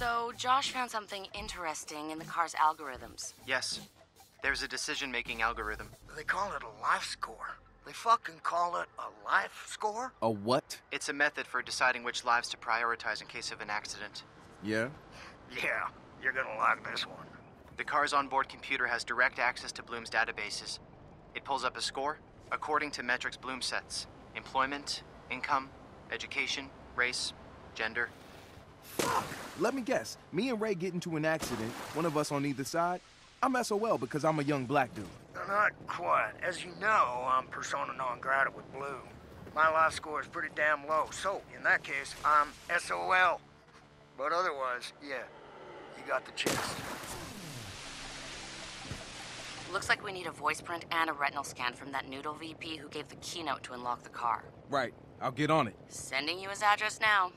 So, Josh found something interesting in the car's algorithms. Yes. There's a decision making algorithm. They call it a life score. They fucking call it a life score? A what? It's a method for deciding which lives to prioritize in case of an accident. Yeah? Yeah, you're gonna like this one. The car's onboard computer has direct access to Blume's databases. It pulls up a score according to metrics Bloom sets employment, income, education, race, gender. Let me guess. Me and Ray get into an accident, one of us on either side. I'm SOL because I'm a young black dude. Not quite. As you know, I'm persona non grata with Blume. My life score is pretty damn low, so in that case, I'm SOL. But otherwise, yeah, you got the gist. Looks like we need a voice print and a retinal scan from that Nudle VP who gave the keynote to unlock the car. Right. I'll get on it. Sending you his address now.